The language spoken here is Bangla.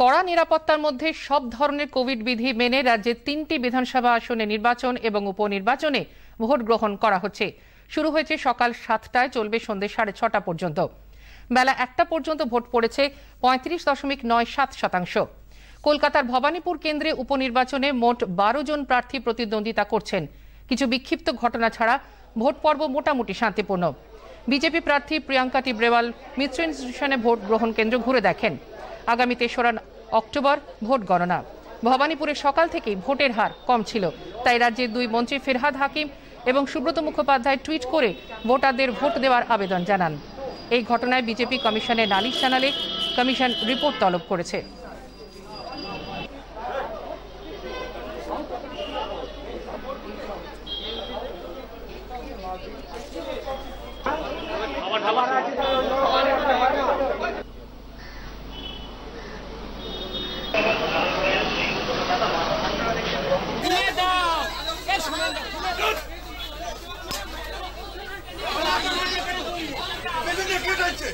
কড়া নিরাপত্তার মধ্যে সব ধরনের কোভিড বিধি মেনে রাজ্যের তিনটি বিধানসভা আসনে নির্বাচন এবং উপনির্বাচনে ভোট গ্রহণ করা হচ্ছে। শুরু হয়েছে সকাল সাতটায়, চলবে সন্ধ্যে সাড়ে ছটা পর্যন্ত। বেলা একটা পর্যন্ত ভোট পড়েছে পঁয়ত্রিশ দশমিক নয় সাত শতাংশ। কলকাতার ভবানীপুর কেন্দ্রে উপনির্বাচনে মোট বারো জন প্রার্থী প্রতিদ্বন্দ্বিতা করছেন। কিছু বিক্ষিপ্ত ঘটনা ছাড়া ভোট পর্ব মোটামুটি শান্তিপূর্ণ। বিজেপি প্রার্থী প্রিয়াঙ্কা টিব্রেওয়াল মিত্র ইনস্টিটিউশনে ভোট গ্রহণ কেন্দ্র ঘুরে দেখেন। আগামী তেসরা অক্টোবর ভোট গণনা। ভবানীপুরে সকাল থেকেই ভোটের হার কম ছিল। তাই রাজ্যের দুই মন্ত্রী ফিরহাদ হাকিম এবং সুব্রত মুখোপাধ্যায় টুইট করে ভোটারদের ভোট দেওয়ার আবেদন জানান। এই ঘটনায় বিজেপি কমিশনে নালিশ জানালে কমিশন রিপোর্ট তলব করেছে। কে কে